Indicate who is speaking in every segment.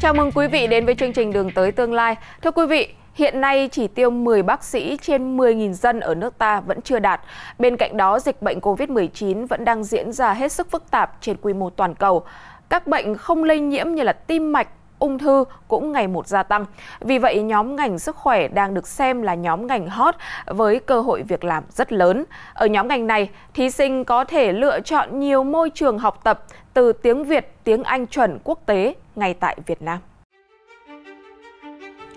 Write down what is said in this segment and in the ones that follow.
Speaker 1: Chào mừng quý vị đến với chương trình Đường tới tương lai. Thưa quý vị, Hiện nay, chỉ tiêu 10 bác sĩ trên 10.000 dân ở nước ta vẫn chưa đạt. Bên cạnh đó, dịch bệnh COVID-19 vẫn đang diễn ra hết sức phức tạp trên quy mô toàn cầu. Các bệnh không lây nhiễm như là tim mạch, ung thư cũng ngày một gia tăng. Vì vậy, nhóm ngành sức khỏe đang được xem là nhóm ngành hot với cơ hội việc làm rất lớn. Ở nhóm ngành này, thí sinh có thể lựa chọn nhiều môi trường học tập từ tiếng Việt, tiếng Anh chuẩn quốc tế ngay tại Việt Nam.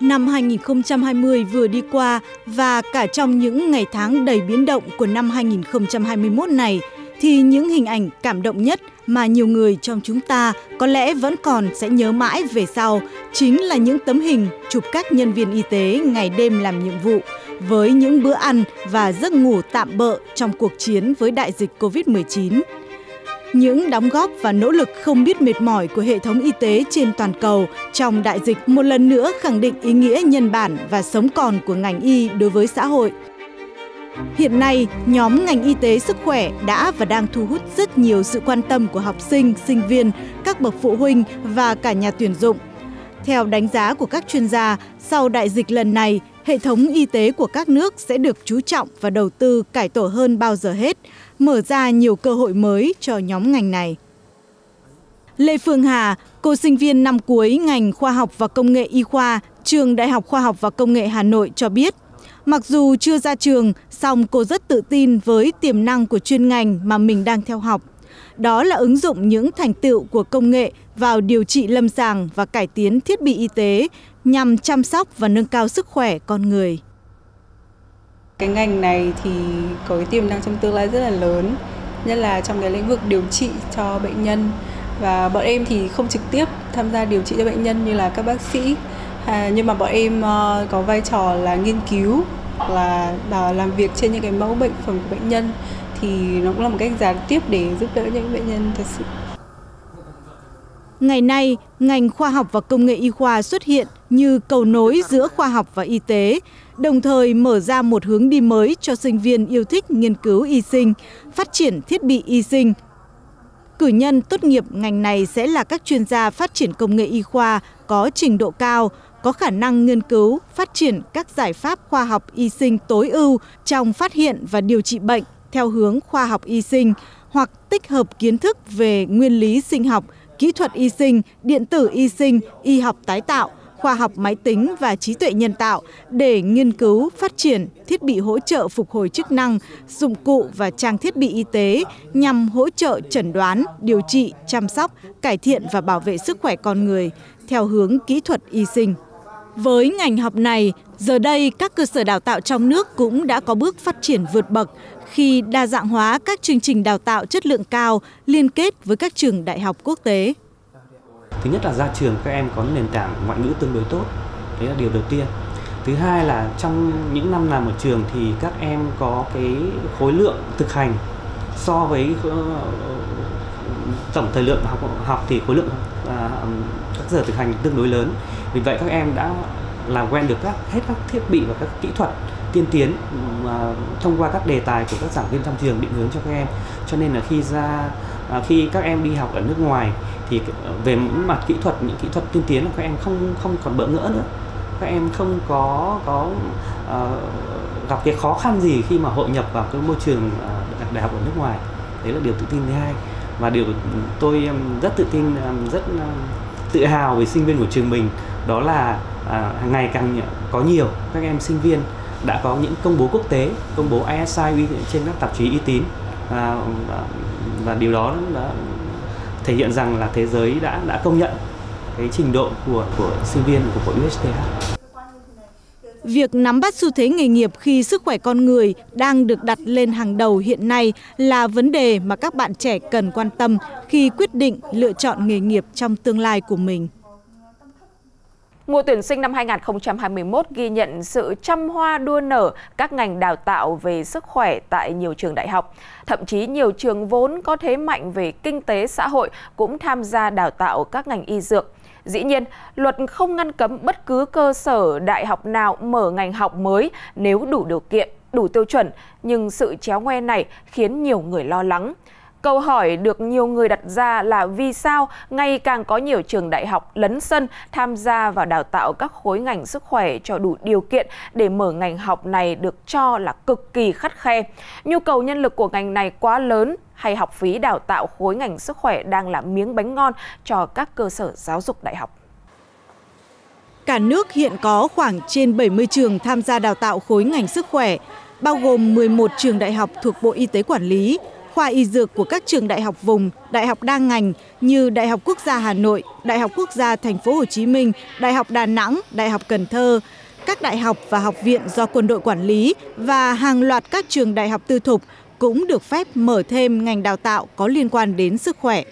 Speaker 2: Năm 2020 vừa đi qua và cả trong những ngày tháng đầy biến động của năm 2021 này thì những hình ảnh cảm động nhất mà nhiều người trong chúng ta có lẽ vẫn còn sẽ nhớ mãi về sau chính là những tấm hình chụp các nhân viên y tế ngày đêm làm nhiệm vụ với những bữa ăn và giấc ngủ tạm bợ trong cuộc chiến với đại dịch Covid-19. Những đóng góp và nỗ lực không biết mệt mỏi của hệ thống y tế trên toàn cầu trong đại dịch một lần nữa khẳng định ý nghĩa nhân bản và sống còn của ngành y đối với xã hội. Hiện nay, nhóm ngành y tế sức khỏe đã và đang thu hút rất nhiều sự quan tâm của học sinh, sinh viên, các bậc phụ huynh và cả nhà tuyển dụng. Theo đánh giá của các chuyên gia, sau đại dịch lần này, hệ thống y tế của các nước sẽ được chú trọng và đầu tư cải tổ hơn bao giờ hết, mở ra nhiều cơ hội mới cho nhóm ngành này. Lê Phương Hà, cô sinh viên năm cuối ngành khoa học và công nghệ y khoa, trường Đại học Khoa học và Công nghệ Hà Nội cho biết, mặc dù chưa ra trường, song cô rất tự tin với tiềm năng của chuyên ngành mà mình đang theo học. Đó là ứng dụng những thành tựu của công nghệ vào điều trị lâm sàng và cải tiến thiết bị y tế nhằm chăm sóc và nâng cao sức khỏe con người.
Speaker 3: Cái ngành này thì có cái tiềm năng trong tương lai rất là lớn, nhất là trong cái lĩnh vực điều trị cho bệnh nhân. Và bọn em thì không trực tiếp tham gia điều trị cho bệnh nhân như là các bác sĩ, à, nhưng mà bọn em uh, có vai trò là nghiên cứu, là, là làm việc trên những cái mẫu bệnh phẩm của bệnh nhân thì nó cũng là một cách gián tiếp để giúp đỡ những bệnh nhân thật sự
Speaker 2: Ngày nay, ngành khoa học và công nghệ y khoa xuất hiện như cầu nối giữa khoa học và y tế, đồng thời mở ra một hướng đi mới cho sinh viên yêu thích nghiên cứu y sinh, phát triển thiết bị y sinh. Cử nhân tốt nghiệp ngành này sẽ là các chuyên gia phát triển công nghệ y khoa có trình độ cao, có khả năng nghiên cứu, phát triển các giải pháp khoa học y sinh tối ưu trong phát hiện và điều trị bệnh theo hướng khoa học y sinh hoặc tích hợp kiến thức về nguyên lý sinh học, kỹ thuật y sinh, điện tử y sinh, y học tái tạo, khoa học máy tính và trí tuệ nhân tạo để nghiên cứu, phát triển thiết bị hỗ trợ phục hồi chức năng, dụng cụ và trang thiết bị y tế nhằm hỗ trợ chẩn đoán, điều trị, chăm sóc, cải thiện và bảo vệ sức khỏe con người theo hướng kỹ thuật y sinh. Với ngành học này, giờ đây các cơ sở đào tạo trong nước cũng đã có bước phát triển vượt bậc khi đa dạng hóa các chương trình đào tạo chất lượng cao liên kết với các trường đại học quốc tế.
Speaker 4: Thứ nhất là ra trường các em có nền tảng ngoại ngữ tương đối tốt, đấy là điều đầu tiên. Thứ hai là trong những năm làm ở trường thì các em có cái khối lượng thực hành so với ờ, tổng thời lượng học học thì khối lượng à, các giờ thực hành tương đối lớn. Vì vậy các em đã làm quen được các hết các thiết bị và các kỹ thuật tiên tiến mà thông qua các đề tài của các giảng viên trong trường định hướng cho các em. Cho nên là khi ra à, khi các em đi học ở nước ngoài thì ờ, về mặt kỹ thuật những kỹ thuật tiên tiến là các em không không còn bỡ ngỡ nữa. Các em không có có uh, gặp cái khó khăn gì khi mà hội nhập vào cái môi trường uh, đại học ở nước ngoài. Đấy là điều tự tin thứ hai. Và điều tôi um, rất tự tin um, rất um, tự hào về sinh viên của trường mình đó là à, ngày càng có nhiều các em sinh viên đã có những công bố quốc tế công bố ISI trên các tạp chí uy tín à, và, và điều đó đã thể hiện rằng là thế giới đã đã công nhận cái trình độ của của sinh viên của của USTH.
Speaker 2: Việc nắm bắt xu thế nghề nghiệp khi sức khỏe con người đang được đặt lên hàng đầu hiện nay là vấn đề mà các bạn trẻ cần quan tâm khi quyết định lựa chọn nghề nghiệp trong tương lai của mình.
Speaker 1: Mùa tuyển sinh năm 2021 ghi nhận sự trăm hoa đua nở các ngành đào tạo về sức khỏe tại nhiều trường đại học. Thậm chí nhiều trường vốn có thế mạnh về kinh tế xã hội cũng tham gia đào tạo các ngành y dược. Dĩ nhiên, luật không ngăn cấm bất cứ cơ sở đại học nào mở ngành học mới nếu đủ điều kiện, đủ tiêu chuẩn, nhưng sự chéo ngoe này khiến nhiều người lo lắng. Câu hỏi được nhiều người đặt ra là vì sao ngày càng có nhiều trường đại học lấn sân tham gia vào đào tạo các khối ngành sức khỏe cho đủ điều kiện để mở ngành học này được cho là cực kỳ khắt khe. Nhu cầu nhân lực của ngành này quá lớn hay học phí đào tạo khối ngành sức khỏe đang là miếng bánh ngon cho các cơ sở giáo dục đại học.
Speaker 2: Cả nước hiện có khoảng trên 70 trường tham gia đào tạo khối ngành sức khỏe, bao gồm 11 trường đại học thuộc Bộ Y tế quản lý, khoa y dược của các trường đại học vùng, đại học đa ngành như Đại học Quốc gia Hà Nội, Đại học Quốc gia Thành phố Hồ Chí Minh, Đại học Đà Nẵng, Đại học Cần Thơ, các đại học và học viện do quân đội quản lý và hàng loạt các trường đại học tư thục cũng được phép mở thêm ngành đào tạo có liên quan đến sức khỏe.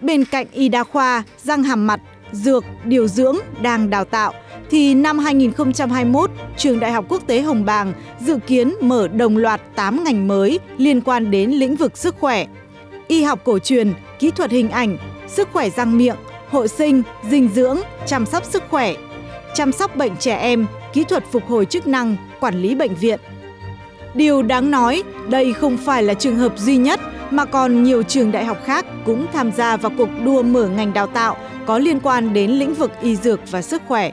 Speaker 2: Bên cạnh y đa khoa, răng hàm mặt, dược, điều dưỡng đang đào tạo thì năm 2021, Trường Đại học Quốc tế Hồng Bàng dự kiến mở đồng loạt 8 ngành mới liên quan đến lĩnh vực sức khỏe. Y học cổ truyền, kỹ thuật hình ảnh, sức khỏe răng miệng, hộ sinh, dinh dưỡng, chăm sóc sức khỏe, chăm sóc bệnh trẻ em, kỹ thuật phục hồi chức năng, quản lý bệnh viện. Điều đáng nói, đây không phải là trường hợp duy nhất mà còn nhiều trường đại học khác cũng tham gia vào cuộc đua mở ngành đào tạo có liên quan đến lĩnh vực y dược và sức khỏe.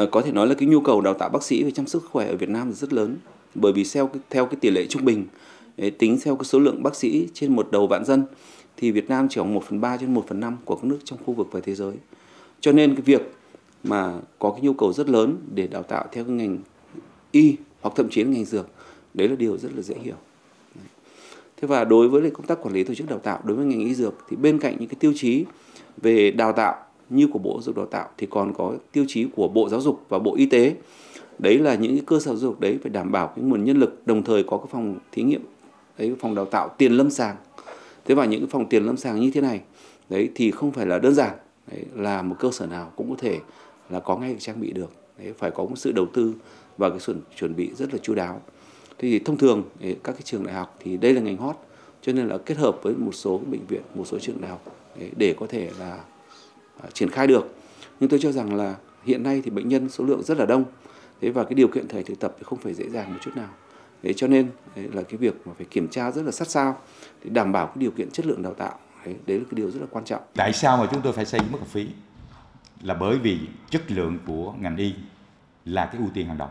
Speaker 5: Ờ, có thể nói là cái nhu cầu đào tạo bác sĩ về chăm sóc sức khỏe ở Việt Nam rất lớn bởi vì theo theo cái tỷ lệ trung bình tính theo cái số lượng bác sĩ trên một đầu vạn dân thì Việt Nam chỉ khoảng 1 phần 3 trên 1 phần 5 của các nước trong khu vực và thế giới. Cho nên cái việc mà có cái nhu cầu rất lớn để đào tạo theo cái ngành y hoặc thậm chí là ngành dược, đấy là điều rất là dễ hiểu. Thế và đối với lại công tác quản lý tổ chức đào tạo đối với ngành y dược thì bên cạnh những cái tiêu chí về đào tạo như của Bộ Giáo dục Đào tạo thì còn có tiêu chí của Bộ Giáo dục và Bộ Y tế. Đấy là những cái cơ sở giáo dục đấy phải đảm bảo cái nguồn nhân lực, đồng thời có cái phòng thí nghiệm, đấy phòng đào tạo tiền lâm sàng. Thế và những cái phòng tiền lâm sàng như thế này, đấy thì không phải là đơn giản, đấy, là một cơ sở nào cũng có thể là có ngay trang bị được. Đấy, phải có một sự đầu tư và cái sự chuẩn bị rất là chú đáo. Thì thông thường các cái trường đại học thì đây là ngành hot, cho nên là kết hợp với một số bệnh viện, một số trường đại học để có thể là triển khai được. Nhưng tôi cho rằng là hiện nay thì bệnh nhân số lượng rất là đông. Thế và cái điều kiện thể thực tập thì không phải dễ dàng một chút nào. Thế cho nên đấy là cái việc mà phải kiểm tra rất là sát sao để đảm bảo cái điều kiện chất lượng đào tạo. Đấy, đấy là cái điều rất là quan trọng.
Speaker 6: Tại sao mà chúng tôi phải xây mức học phí? Là bởi vì chất lượng của ngành y là cái ưu tiên hàng đầu.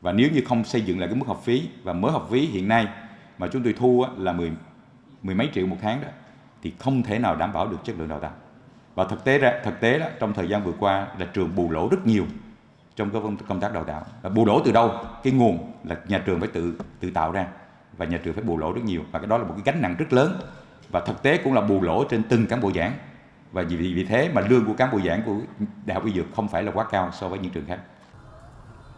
Speaker 6: Và nếu như không xây dựng lại cái mức học phí và mới học phí hiện nay mà chúng tôi thu là mười mười mấy triệu một tháng đó thì không thể nào đảm bảo được chất lượng đào tạo và thực tế ra, thực tế đó, trong thời gian vừa qua là trường bù lỗ rất nhiều trong cái công tác đào tạo. Và bù lỗ từ đâu? Cái nguồn là nhà trường phải tự tự tạo ra và nhà trường phải bù lỗ rất nhiều. Và cái đó là một cái gánh nặng rất lớn. Và thực tế cũng là bù lỗ trên từng cán bộ giảng. Và vì vì thế mà lương của cán bộ giảng của đại học y dược không phải là quá cao so với những trường khác.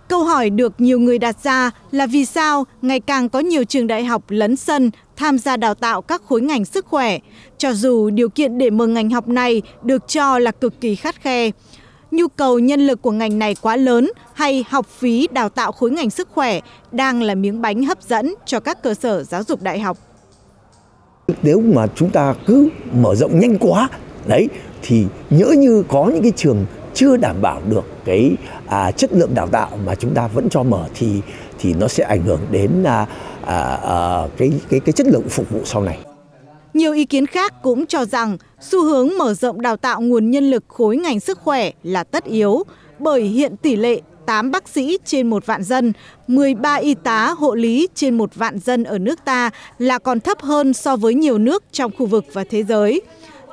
Speaker 2: Câu hỏi được nhiều người đặt ra là vì sao ngày càng có nhiều trường đại học lấn sân tham gia đào tạo các khối ngành sức khỏe, cho dù điều kiện để mở ngành học này được cho là cực kỳ khắt khe. Nhu cầu nhân lực của ngành này quá lớn hay học phí đào tạo khối ngành sức khỏe đang là miếng bánh hấp dẫn cho các cơ sở giáo dục đại học.
Speaker 7: Nếu mà chúng ta cứ mở rộng nhanh quá, đấy thì nhỡ như có những cái trường chưa đảm bảo được cái à, chất lượng đào tạo mà chúng ta vẫn cho mở thì thì nó sẽ ảnh hưởng đến à, à, à, cái cái cái chất lượng phục vụ sau này.
Speaker 2: Nhiều ý kiến khác cũng cho rằng xu hướng mở rộng đào tạo nguồn nhân lực khối ngành sức khỏe là tất yếu bởi hiện tỷ lệ 8 bác sĩ trên một vạn dân, 13 y tá hộ lý trên một vạn dân ở nước ta là còn thấp hơn so với nhiều nước trong khu vực và thế giới.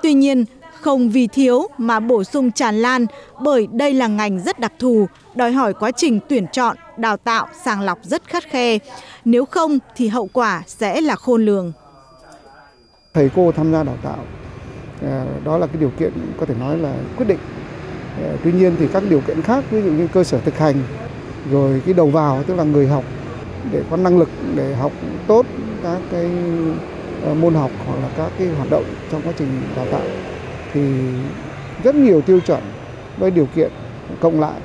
Speaker 2: Tuy nhiên, không vì thiếu mà bổ sung tràn lan bởi đây là ngành rất đặc thù, đòi hỏi quá trình tuyển chọn, đào tạo, sàng lọc rất khắt khe. Nếu không thì hậu quả sẽ là khôn lường.
Speaker 8: Thầy cô tham gia đào tạo, ờ, đó là cái điều kiện có thể nói là quyết định. Ờ, tuy nhiên thì các điều kiện khác, ví dụ như cơ sở thực hành, rồi cái đầu vào tức là người học để có năng lực để học tốt các cái ờ, môn học hoặc là các cái hoạt động trong quá trình đào tạo thì rất nhiều tiêu chuẩn với điều kiện cộng lại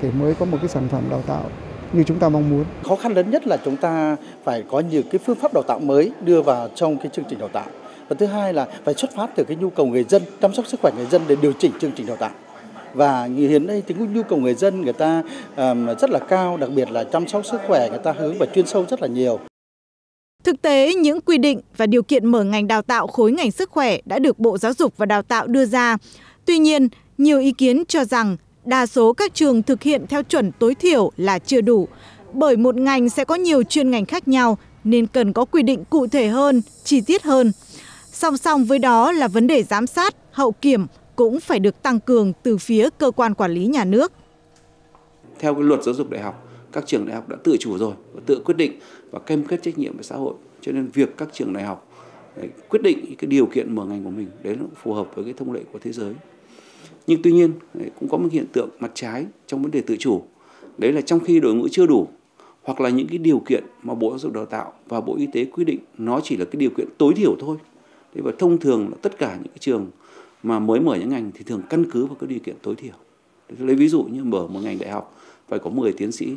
Speaker 8: thì mới có một cái sản phẩm đào tạo như chúng ta mong muốn.
Speaker 9: Khó khăn lớn nhất là chúng ta phải có nhiều cái phương pháp đào tạo mới đưa vào trong cái chương trình đào tạo. Và thứ hai là phải xuất phát từ cái nhu cầu người dân, chăm sóc sức khỏe người dân để điều chỉnh chương trình đào tạo. Và hiện nay thì nhu cầu người dân người ta um, rất là cao, đặc biệt là chăm sóc sức khỏe người ta hướng vào chuyên sâu rất là nhiều.
Speaker 2: Thực tế, những quy định và điều kiện mở ngành đào tạo khối ngành sức khỏe đã được Bộ Giáo dục và Đào tạo đưa ra. Tuy nhiên, nhiều ý kiến cho rằng đa số các trường thực hiện theo chuẩn tối thiểu là chưa đủ, bởi một ngành sẽ có nhiều chuyên ngành khác nhau nên cần có quy định cụ thể hơn, chi tiết hơn. Song song với đó là vấn đề giám sát, hậu kiểm cũng phải được tăng cường từ phía cơ quan quản lý nhà nước.
Speaker 5: Theo cái luật giáo dục đại học, các trường đại học đã tự chủ rồi và tự quyết định và cam kết trách nhiệm với xã hội. Cho nên việc các trường đại học quyết định cái điều kiện mở ngành của mình đấy nó phù hợp với cái thông lệ của thế giới. Nhưng tuy nhiên cũng có một hiện tượng mặt trái trong vấn đề tự chủ. Đấy là trong khi đội ngũ chưa đủ hoặc là những cái điều kiện mà Bộ Giáo dục Đào tạo và Bộ Y tế quy định nó chỉ là cái điều kiện tối thiểu thôi. Thế và thông thường là tất cả những cái trường mà mới mở những ngành thì thường căn cứ vào cái điều kiện tối thiểu. Tôi lấy ví dụ như mở một ngành đại học phải có 10 tiến sĩ,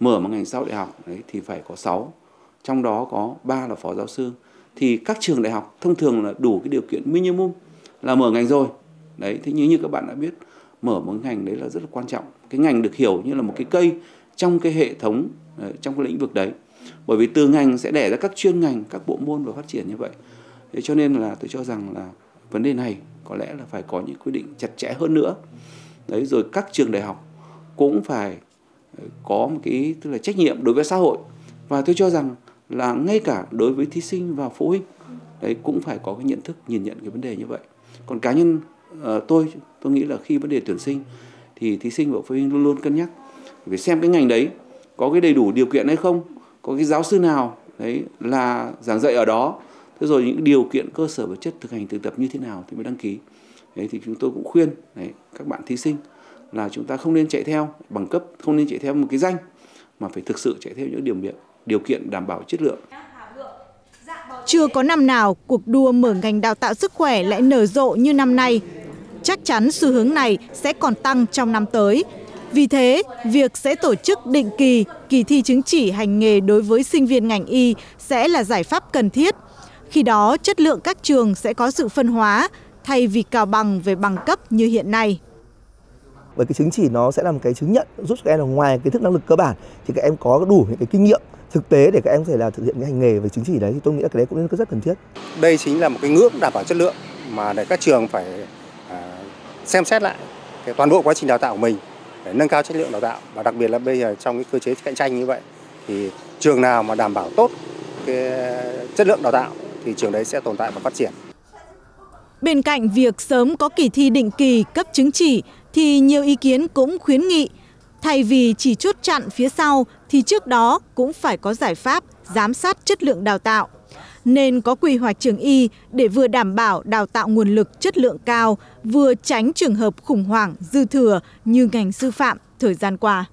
Speaker 5: mở một ngành sau đại học đấy thì phải có 6, trong đó có 3 là phó giáo sư. Thì các trường đại học thông thường là đủ cái điều kiện minimum là mở ngành rồi. Đấy, thế như như các bạn đã biết, mở một ngành đấy là rất là quan trọng. Cái ngành được hiểu như là một cái cây trong cái hệ thống ờ, trong cái lĩnh vực đấy. Bởi vì từ ngành sẽ đẻ ra các chuyên ngành, các bộ môn và phát triển như vậy. Thế cho nên là tôi cho rằng là vấn đề này có lẽ là phải có những quy định chặt chẽ hơn nữa. Đấy rồi các trường đại học cũng phải ờ, có một cái tức là trách nhiệm đối với xã hội và tôi cho rằng là ngay cả đối với thí sinh và phụ huynh đấy cũng phải có cái nhận thức nhìn nhận cái vấn đề như vậy còn cá nhân Ờ, tôi tôi nghĩ là khi vấn đề tuyển sinh thì thí sinh và phụ huynh luôn luôn cân nhắc phải xem cái ngành đấy có cái đầy đủ điều kiện hay không có cái giáo sư nào đấy là giảng dạy ở đó. Thế rồi những điều kiện cơ sở vật chất thực hành thực tập như thế nào thì mới đăng ký. Đấy thì chúng tôi cũng khuyên đấy, các bạn thí sinh là chúng ta không nên chạy theo bằng cấp không nên chạy theo một cái danh mà phải thực sự chạy theo những điều kiện điều kiện đảm bảo chất lượng.
Speaker 2: Chưa có năm nào cuộc đua mở ngành đào tạo sức khỏe lại nở rộ như năm nay chắc chắn xu hướng này sẽ còn tăng trong năm tới vì thế, việc sẽ tổ chức định kỳ kỳ thi chứng chỉ hành nghề đối với sinh viên ngành y sẽ là giải pháp cần thiết. Khi đó, chất lượng các trường sẽ có sự phân hóa thay vì cào bằng về bằng cấp như hiện nay.
Speaker 10: Bởi cái chứng chỉ nó sẽ là một cái chứng nhận giúp các em là ngoài kiến thức năng lực cơ bản thì các em có đủ những cái kinh nghiệm thực tế để các em có thể là thực hiện cái hành nghề về chứng chỉ đấy thì tôi nghĩ là cái đấy cũng rất cần thiết.
Speaker 11: Đây chính là một cái ngưỡng đảm bảo chất lượng mà để các trường phải xem xét lại cái toàn bộ quá trình đào tạo của mình để nâng cao chất lượng đào tạo và đặc biệt là bây giờ trong cái cơ chế cạnh tranh như vậy thì trường nào mà đảm bảo tốt cái chất lượng đào tạo thì trường đấy sẽ tồn tại và phát triển.
Speaker 2: Bên cạnh việc sớm có kỳ thi định kỳ cấp chứng chỉ thì nhiều ý kiến cũng khuyến nghị, thay vì chỉ chốt chặn phía sau thì trước đó cũng phải có giải pháp giám sát chất lượng đào tạo nên có quy hoạch trường y để vừa đảm bảo đào tạo nguồn lực chất lượng cao, vừa tránh trường hợp khủng hoảng dư thừa như ngành sư phạm thời gian qua.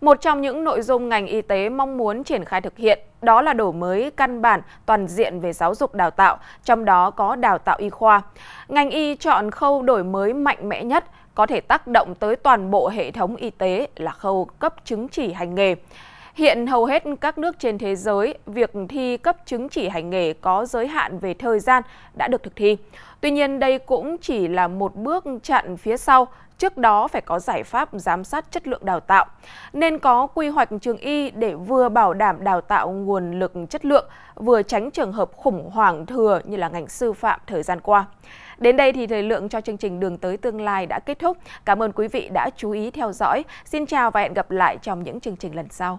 Speaker 1: Một trong những nội dung ngành y tế mong muốn triển khai thực hiện đó là đổi mới căn bản toàn diện về giáo dục đào tạo, trong đó có đào tạo y khoa. Ngành y chọn khâu đổi mới mạnh mẽ nhất, có thể tác động tới toàn bộ hệ thống y tế là khâu cấp chứng chỉ hành nghề. Hiện hầu hết các nước trên thế giới, việc thi cấp chứng chỉ hành nghề có giới hạn về thời gian đã được thực thi. Tuy nhiên đây cũng chỉ là một bước chặn phía sau, trước đó phải có giải pháp giám sát chất lượng đào tạo. Nên có quy hoạch trường y để vừa bảo đảm đào tạo nguồn lực chất lượng, vừa tránh trường hợp khủng hoảng thừa như là ngành sư phạm thời gian qua. Đến đây thì thời lượng cho chương trình Đường tới tương lai đã kết thúc. Cảm ơn quý vị đã chú ý theo dõi. Xin chào và hẹn gặp lại trong những chương trình lần sau.